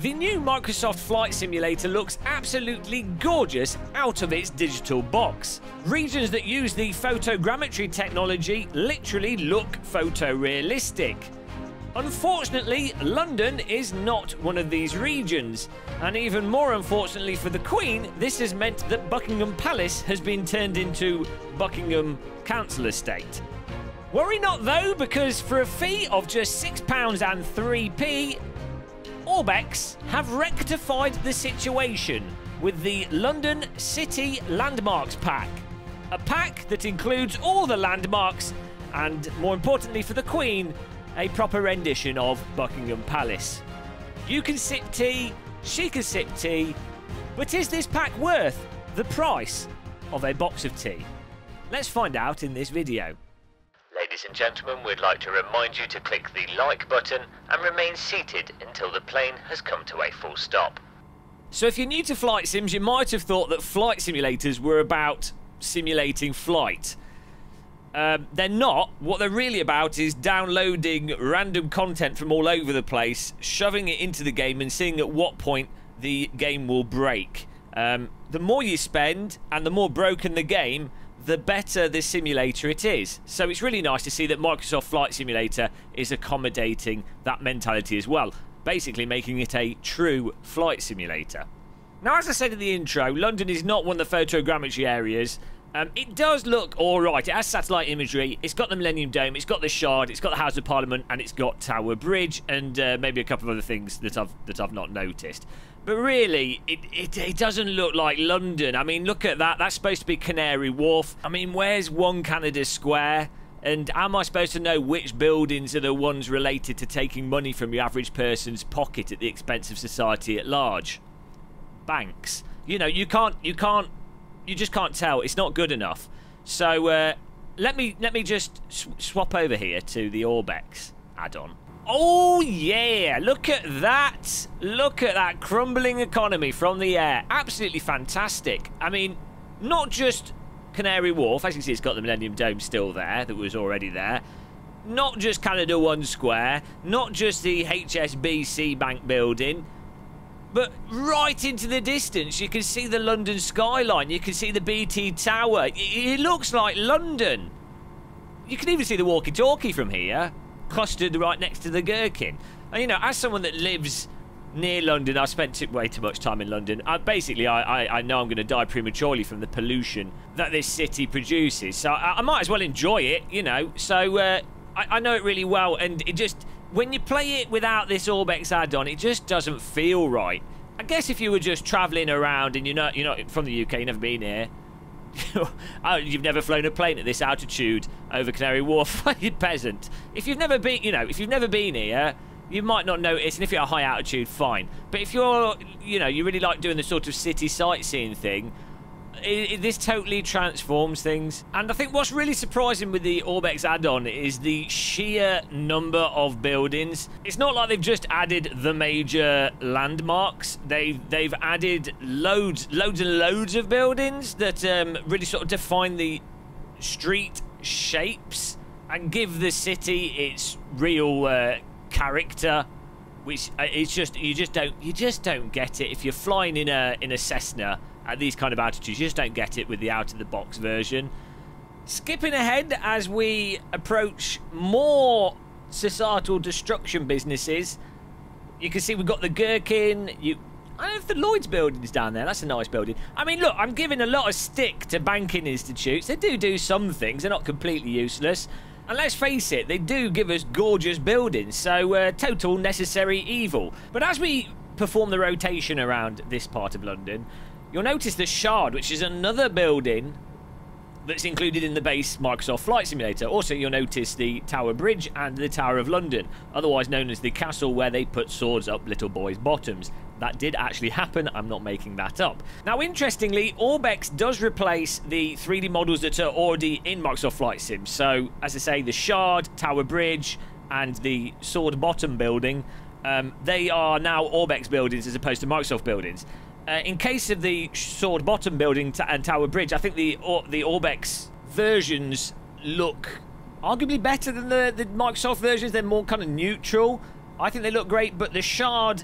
The new Microsoft Flight Simulator looks absolutely gorgeous out of its digital box. Regions that use the photogrammetry technology literally look photorealistic. Unfortunately, London is not one of these regions, and even more unfortunately for the Queen, this has meant that Buckingham Palace has been turned into Buckingham Council Estate. Worry not though, because for a fee of just £6 and 3p, Orbx have rectified the situation with the London City Landmarks Pack. A pack that includes all the landmarks and, more importantly for the Queen, a proper rendition of Buckingham Palace. You can sip tea, she can sip tea, but is this pack worth the price of a box of tea? Let's find out in this video. Ladies and gentlemen, we'd like to remind you to click the like button and remain seated until the plane has come to a full stop. So if you're new to flight sims, you might have thought that flight simulators were about simulating flight. Um, they're not. What they're really about is downloading random content from all over the place, shoving it into the game, and seeing at what point the game will break. Um, the more you spend and the more broken the game, the better the simulator it is. So it's really nice to see that Microsoft Flight Simulator is accommodating that mentality as well, basically making it a true flight simulator. Now, as I said in the intro, London is not one of the photogrammetry areas. Um, it does look alright. It has satellite imagery. It's got the Millennium Dome. It's got the Shard. It's got the House of Parliament, and it's got Tower Bridge, and uh, maybe a couple of other things that I've that I've not noticed. But really, it, it, it doesn't look like London. I mean, look at that. That's supposed to be Canary Wharf. I mean, where's One Canada Square? And am I supposed to know which buildings are the ones related to taking money from the average person's pocket at the expense of society at large? Banks. You know, you can't, you can't, you just can't tell. It's not good enough. So uh, let me let me just sw swap over here to the Orbx add-on. Oh, yeah. Look at that. Look at that crumbling economy from the air. Absolutely fantastic. I mean, not just Canary Wharf. As you can see, it's got the Millennium Dome still there that was already there. Not just Canada One Square. Not just the HSBC Bank building. But right into the distance, you can see the London skyline. You can see the BT Tower. It looks like London. You can even see the walkie-talkie from here clustered right next to the Gherkin. And, you know, as someone that lives near London, I've spent way too much time in London. I, basically, I, I, I, know I'm going to die prematurely from the pollution that this city produces. So I, I might as well enjoy it, you know. So uh, I, I know it really well. And it just, when you play it without this Orbx add-on, it just doesn't feel right. I guess if you were just travelling around and you're not, you're not from the UK, you've never been here, oh, you've never flown a plane at this altitude over Canary Wharf, you peasant. If you've never been, you know, if you've never been here, you might not notice, and if you're at high altitude, fine. But if you're, you know, you really like doing the sort of city sightseeing thing, it, it, this totally transforms things. And I think what's really surprising with the Orbx add-on is the sheer number of buildings. It's not like they've just added the major landmarks. They've they've added loads, loads and loads of buildings that um, really sort of define the street shapes and give the city its real uh, character which uh, it's just you just don't you just don't get it if you're flying in a in a Cessna at these kind of altitudes. You just don't get it with the out-of-the-box version. Skipping ahead as we approach more societal destruction businesses, you can see we've got the Gherkin. You, I don't know if the Lloyd's building's down there. That's a nice building. I mean, look, I'm giving a lot of stick to banking institutes. They do do some things. They're not completely useless. And let's face it, they do give us gorgeous buildings, so uh, total necessary evil. But as we perform the rotation around this part of London, You'll notice the Shard, which is another building that's included in the base Microsoft Flight Simulator. Also, you'll notice the Tower Bridge and the Tower of London, otherwise known as the castle where they put swords up little boys' bottoms. That did actually happen, I'm not making that up. Now, interestingly, Orbx does replace the 3D models that are already in Microsoft Flight Sim. So, as I say, the Shard, Tower Bridge, and the Sword Bottom building, um, they are now Orbx buildings as opposed to Microsoft buildings. Uh, in case of the Sword Bottom building and Tower Bridge, I think the or, the Orbx versions look arguably better than the, the Microsoft versions. They're more kind of neutral. I think they look great, but the Shard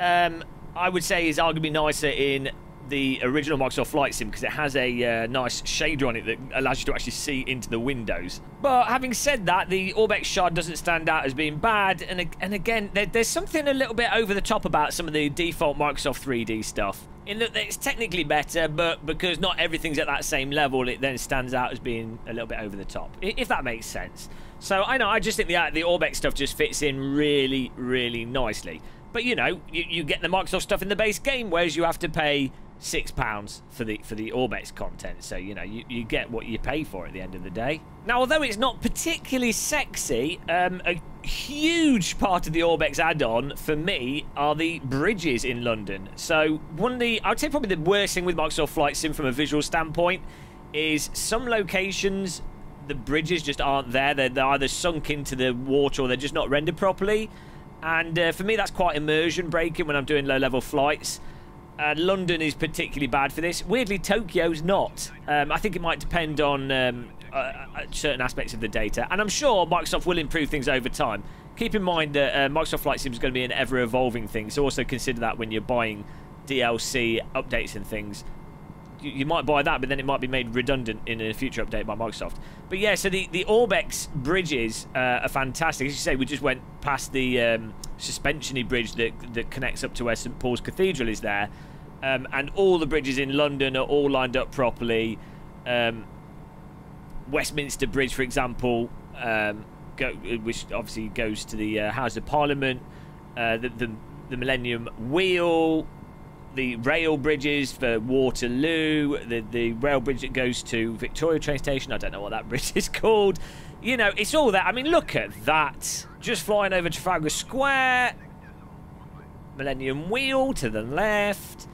um, I would say is arguably nicer in the original Microsoft Flight Sim because it has a uh, nice shader on it that allows you to actually see into the windows. But having said that, the Orbx shard doesn't stand out as being bad, and and again, there, there's something a little bit over the top about some of the default Microsoft 3D stuff. In that it's technically better, but because not everything's at that same level, it then stands out as being a little bit over the top, if that makes sense. So I know, I just think the, the Orbx stuff just fits in really, really nicely. But you know, you, you get the Microsoft stuff in the base game, whereas you have to pay six pounds for the for the Orbx content. So you know you, you get what you pay for at the end of the day. Now, although it's not particularly sexy, um, a huge part of the Orbx add-on for me are the bridges in London. So one of the I would say probably the worst thing with Microsoft Flight Sim from a visual standpoint is some locations the bridges just aren't there. They're, they're either sunk into the water or they're just not rendered properly. And uh, for me, that's quite immersion breaking when I'm doing low-level flights. Uh, London is particularly bad for this. Weirdly, Tokyo's not. Um, I think it might depend on um, uh, uh, certain aspects of the data. And I'm sure Microsoft will improve things over time. Keep in mind that uh, Microsoft Flight Sim is going to be an ever-evolving thing, so also consider that when you're buying DLC updates and things. You, you, might buy that, but then it might be made redundant in a future update by Microsoft. But yeah, so the, the Orbx bridges uh, are fantastic. As you say, we just went past the um, suspensiony bridge that, that connects up to where St Paul's Cathedral is there. Um, and all the bridges in London are all lined up properly. Um, Westminster Bridge, for example, um, go, which obviously goes to the uh, House of Parliament, uh, the, the, the Millennium Wheel, the rail bridges for Waterloo, the, the rail bridge that goes to Victoria train station. I don't know what that bridge is called. You know, it's all that. I mean, look at that. Just flying over Trafalgar Square. Millennium Wheel to the left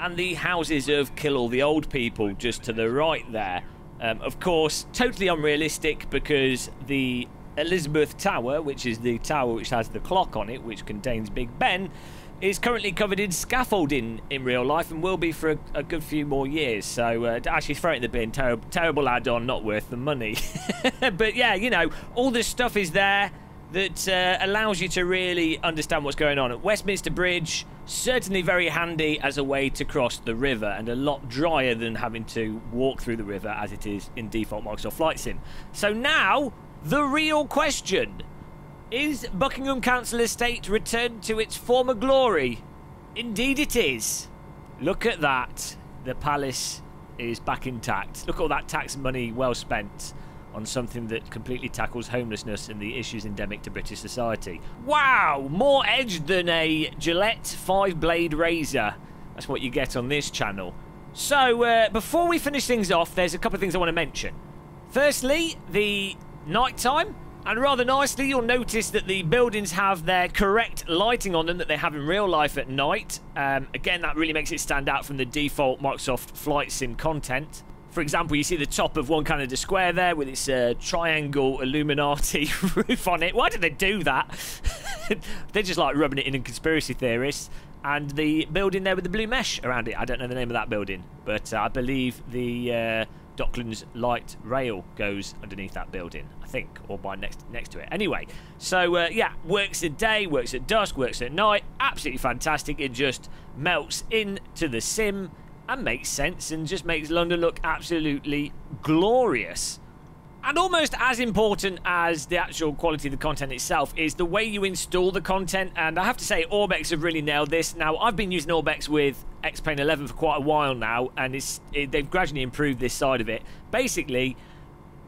and the houses of Kill All the Old People just to the right there. Um, of course, totally unrealistic because the Elizabeth Tower, which is the tower which has the clock on it, which contains Big Ben, is currently covered in scaffolding in real life and will be for a, a good few more years. So uh, actually throw it in the bin. Ter terrible add-on, not worth the money. but yeah, you know, all this stuff is there that uh, allows you to really understand what's going on. At Westminster Bridge, certainly very handy as a way to cross the river and a lot drier than having to walk through the river as it is in default Microsoft Flight Sim. So now, the real question. Is Buckingham Council Estate returned to its former glory? Indeed it is. Look at that. The palace is back intact. Look at all that tax money well spent on something that completely tackles homelessness and the issues endemic to British society. Wow! More edge than a Gillette five-blade razor. That's what you get on this channel. So, uh, before we finish things off, there's a couple of things I want to mention. Firstly, the nighttime. And rather nicely, you'll notice that the buildings have their correct lighting on them that they have in real life at night. Um, again, that really makes it stand out from the default Microsoft Flight Sim content. For example, you see the top of one Canada Square there with its uh, triangle Illuminati roof on it. Why did they do that? They're just like rubbing it in and conspiracy theorists. And the building there with the blue mesh around it. I don't know the name of that building, but uh, I believe the uh, Docklands light rail goes underneath that building, I think, or by next next to it. Anyway, so uh, yeah, works at day, works at dusk, works at night. Absolutely fantastic. It just melts into the sim and makes sense and just makes London look absolutely glorious. And almost as important as the actual quality of the content itself is the way you install the content. And I have to say, Orbx have really nailed this. Now, I've been using Orbx with X-Plane 11 for quite a while now, and it's it, they've gradually improved this side of it. Basically,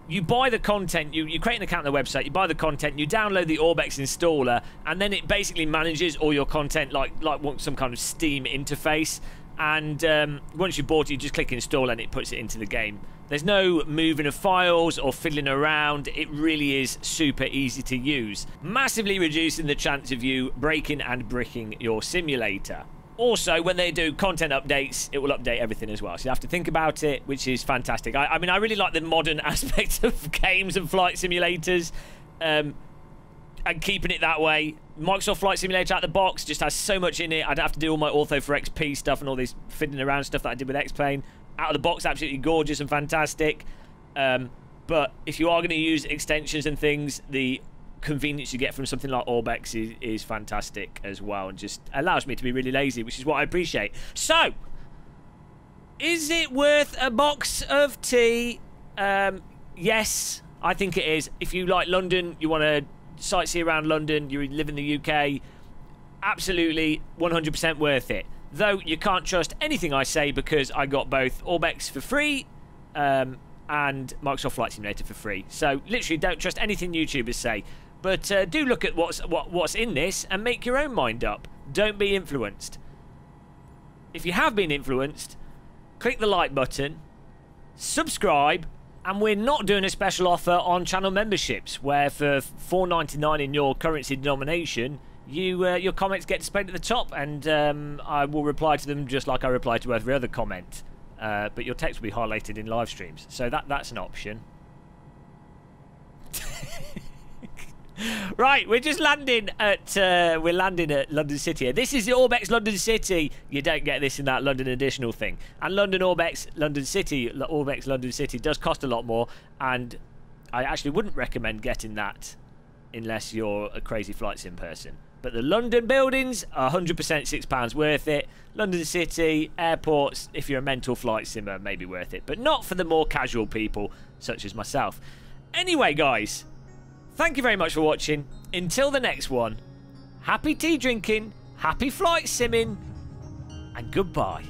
you buy the content, you, you create an account on the website, you buy the content, you download the Orbx installer, and then it basically manages all your content like like some kind of Steam interface and um, once you've bought it, you just click install and it puts it into the game. There's no moving of files or fiddling around. It really is super easy to use, massively reducing the chance of you breaking and bricking your simulator. Also, when they do content updates, it will update everything as well. So you have to think about it, which is fantastic. I, I mean, I really like the modern aspect of games and flight simulators. Um, and keeping it that way. Microsoft Flight Simulator out of the box just has so much in it. I'd have to do all my Ortho4XP stuff and all this fiddling around stuff that I did with X-Plane. Out of the box, absolutely gorgeous and fantastic. Um, but if you are going to use extensions and things, the convenience you get from something like Orbx is, is fantastic as well and just allows me to be really lazy, which is what I appreciate. So, is it worth a box of tea? Um, yes, I think it is. If you like London, you want to sightsee around London, you live in the UK, absolutely 100% worth it. Though you can't trust anything I say because I got both Orbx for free um, and Microsoft Flight Simulator for free. So literally don't trust anything YouTubers say. But uh, do look at what's what, what's in this and make your own mind up. Don't be influenced. If you have been influenced, click the like button, subscribe, and we're not doing a special offer on channel memberships where for 4.99 in your currency denomination you uh, your comments get displayed at the top and um, I will reply to them just like I reply to every other comment. Uh, but your text will be highlighted in live streams. So that that's an option right, we're just landing at uh, we're landing at London City. This is the Orbx London City. You don't get this in that London additional thing. And London Orbx London City, Orbx London City does cost a lot more, and I actually wouldn't recommend getting that unless you're a crazy flights in person. But the London buildings are 100% six pounds worth it. London City airports, if you're a mental flight simmer, maybe worth it, but not for the more casual people such as myself. Anyway, guys, Thank you very much for watching. Until the next one, happy tea drinking, happy flight simming, and goodbye.